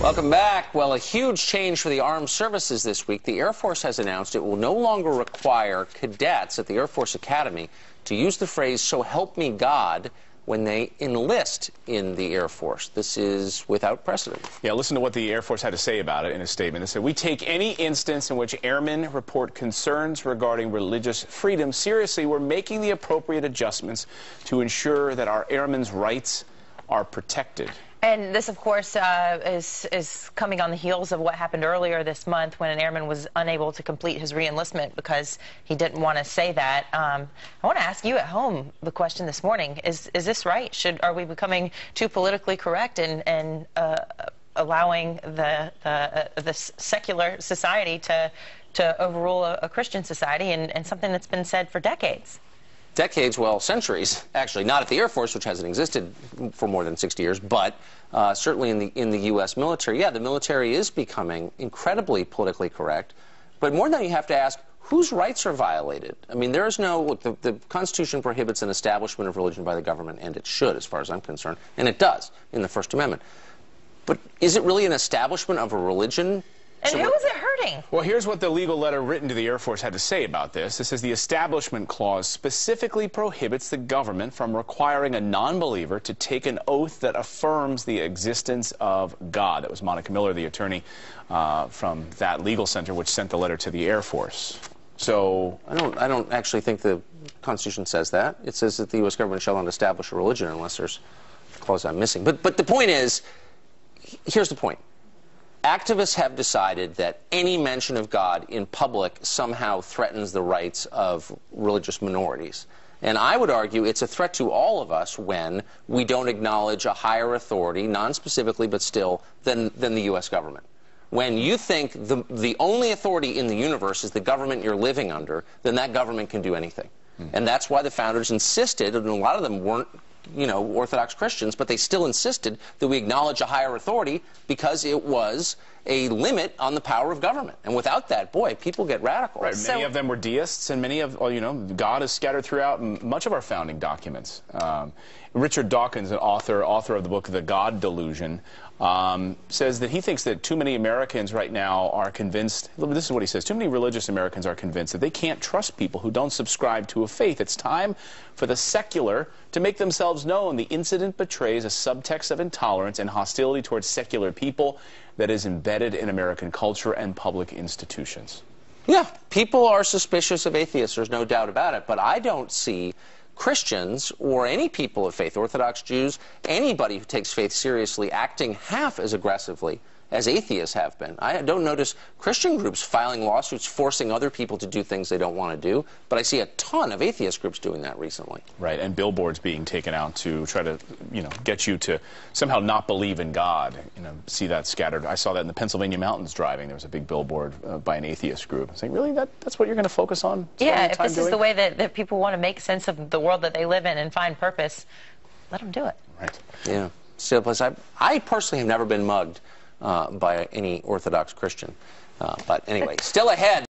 Welcome back. Well, a huge change for the armed services this week. The Air Force has announced it will no longer require cadets at the Air Force Academy to use the phrase, so help me God, when they enlist in the Air Force. This is without precedent. Yeah, listen to what the Air Force had to say about it in a statement. They said, We take any instance in which airmen report concerns regarding religious freedom seriously. We're making the appropriate adjustments to ensure that our airmen's rights are protected. And this, of course, uh, is is coming on the heels of what happened earlier this month when an airman was unable to complete his reenlistment because he didn't want to say that. Um, I want to ask you at home the question this morning: Is is this right? Should are we becoming too politically correct and and uh, allowing the the, uh, secular society to to overrule a, a Christian society and, and something that's been said for decades? Decades, well, centuries, actually, not at the Air Force, which hasn't existed for more than 60 years, but uh, certainly in the, in the U.S. military. Yeah, the military is becoming incredibly politically correct. But more than that, you have to ask, whose rights are violated? I mean, there is no, look, the, the, Constitution prohibits an establishment of religion by the government, and it should, as far as I'm concerned, and it does in the First Amendment. But is it really an establishment of a religion and so who is it hurting? Well, here's what the legal letter written to the Air Force had to say about this. It says the Establishment Clause specifically prohibits the government from requiring a non-believer to take an oath that affirms the existence of God. That was Monica Miller, the attorney uh, from that legal center, which sent the letter to the Air Force. So I don't, I don't actually think the Constitution says that. It says that the U.S. government shall not establish a religion unless there's a clause I'm missing. But, but the point is, here's the point activists have decided that any mention of God in public somehow threatens the rights of religious minorities. And I would argue it's a threat to all of us when we don't acknowledge a higher authority, non specifically, but still, than, than the U.S. government. When you think the, the only authority in the universe is the government you're living under, then that government can do anything. Mm. And that's why the founders insisted, and a lot of them weren't you know, Orthodox Christians, but they still insisted that we acknowledge a higher authority because it was a limit on the power of government. And without that, boy, people get radical. Right. So, many of them were deists, and many of, well, you know, God is scattered throughout much of our founding documents. Um, Richard Dawkins, an author, author of the book The God Delusion, um, says that he thinks that too many Americans right now are convinced, this is what he says, too many religious Americans are convinced that they can't trust people who don't subscribe to a faith. It's time for the secular to make themselves known. The incident betrays a subtext of intolerance and hostility towards secular people that is embedded in American culture and public institutions. Yeah, people are suspicious of atheists, there's no doubt about it, but I don't see Christians or any people of faith, Orthodox Jews, anybody who takes faith seriously, acting half as aggressively as atheists have been. I don't notice Christian groups filing lawsuits forcing other people to do things they don't want to do, but I see a ton of atheist groups doing that recently. Right, and billboards being taken out to try to, you know, get you to somehow not believe in God. You know, see that scattered. I saw that in the Pennsylvania mountains driving. There was a big billboard uh, by an atheist group saying, "Really, that that's what you're going to focus on?" Yeah, if this doing? is the way that, that people want to make sense of the world that they live in and find purpose, let them do it. Right. Yeah. Still, plus, I, I personally have never been mugged by any Orthodox Christian. Uh, but anyway, still ahead.